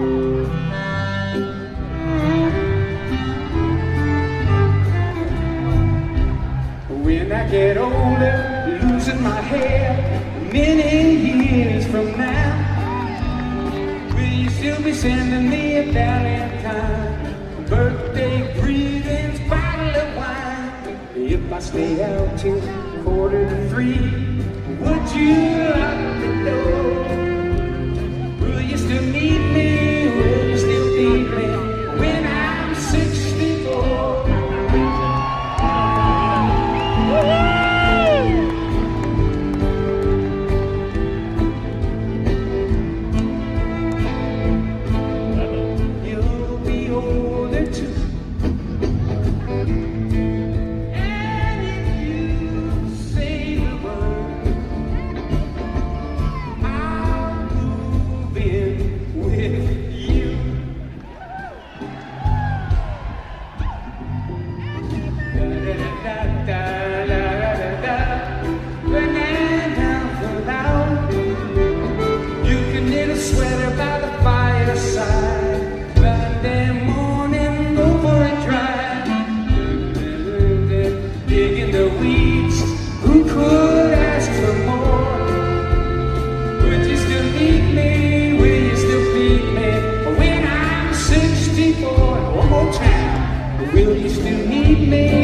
When I get older, losing my hair, many years from now, will you still be sending me a Valentine? Birthday greetings, bottle of wine. If I stay out till quarter to three, would you like? used to need me.